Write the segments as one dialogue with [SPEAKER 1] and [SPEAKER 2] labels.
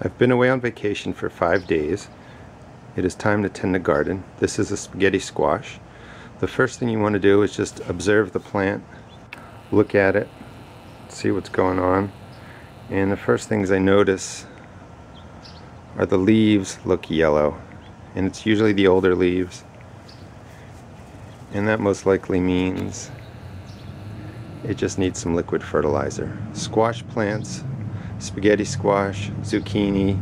[SPEAKER 1] I've been away on vacation for five days. It is time to tend the garden. This is a spaghetti squash. The first thing you want to do is just observe the plant, look at it, see what's going on. And the first things I notice are the leaves look yellow. And it's usually the older leaves. And that most likely means it just needs some liquid fertilizer. Squash plants spaghetti squash, zucchini,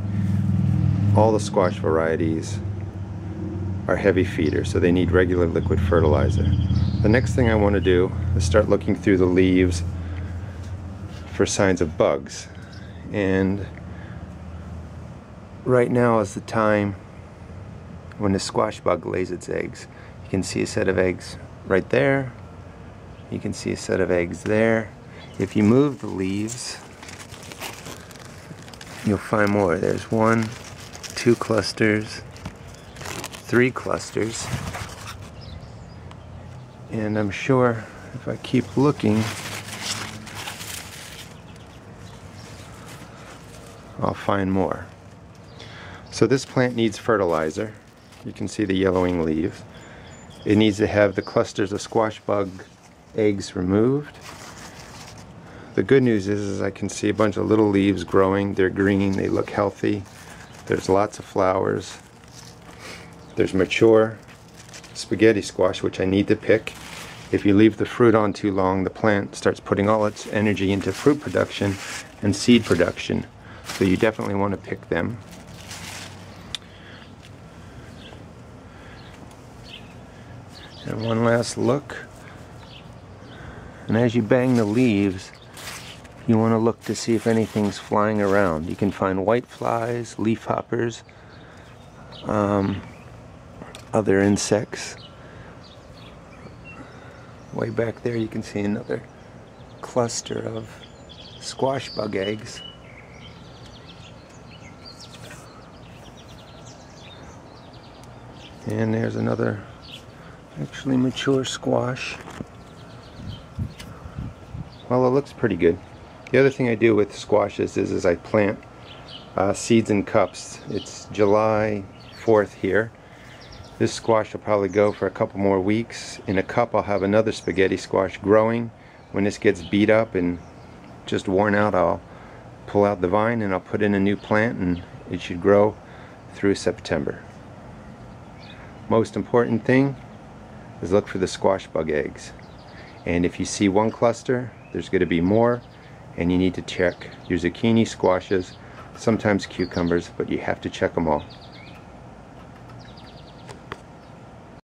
[SPEAKER 1] all the squash varieties are heavy feeders, so they need regular liquid fertilizer. The next thing I want to do is start looking through the leaves for signs of bugs. And right now is the time when the squash bug lays its eggs. You can see a set of eggs right there. You can see a set of eggs there. If you move the leaves, you'll find more. There's one, two clusters, three clusters. And I'm sure if I keep looking, I'll find more. So this plant needs fertilizer. You can see the yellowing leaves. It needs to have the clusters of squash bug eggs removed the good news is, is I can see a bunch of little leaves growing. They're green, they look healthy. There's lots of flowers. There's mature spaghetti squash, which I need to pick. If you leave the fruit on too long, the plant starts putting all its energy into fruit production and seed production. So you definitely want to pick them. And one last look. And as you bang the leaves, you want to look to see if anything's flying around. You can find white flies, leaf hoppers, um, other insects. Way back there you can see another cluster of squash bug eggs. And there's another actually mature squash. Well, it looks pretty good. The other thing I do with squashes is, is I plant uh, seeds in cups. It's July 4th here. This squash will probably go for a couple more weeks. In a cup I'll have another spaghetti squash growing. When this gets beat up and just worn out I'll pull out the vine and I'll put in a new plant and it should grow through September. Most important thing is look for the squash bug eggs. And if you see one cluster, there's going to be more and you need to check your zucchini, squashes, sometimes cucumbers, but you have to check them all.